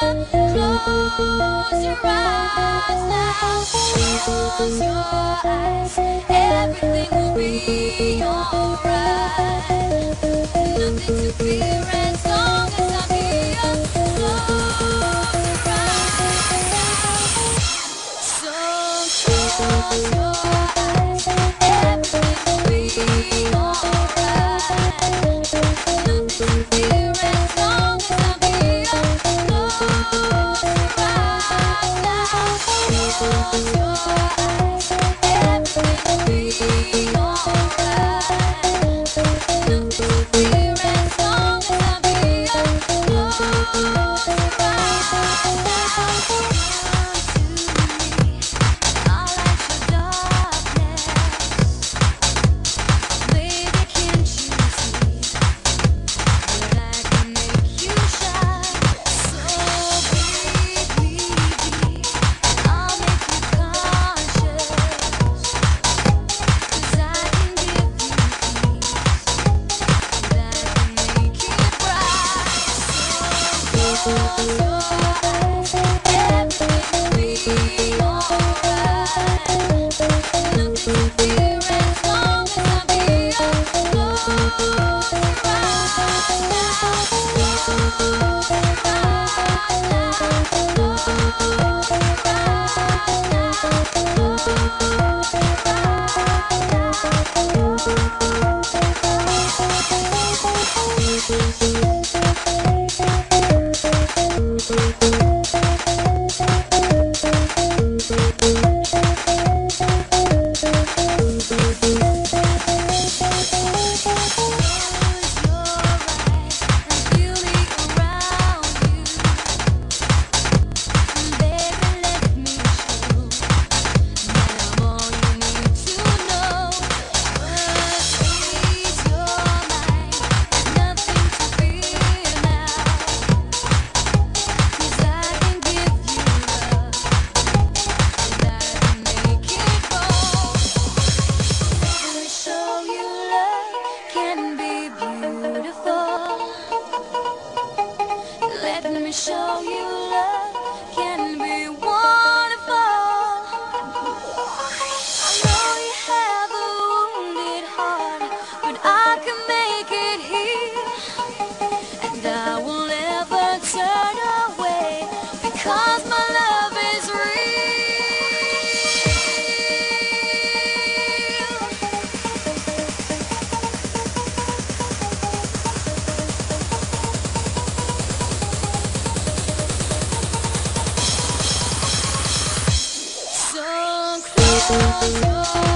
Close your eyes now. Close your eyes. Everything will be alright. Nothing to fear as long as I'm here. Close your eyes. So close. Thank you. Thank you. 手 You're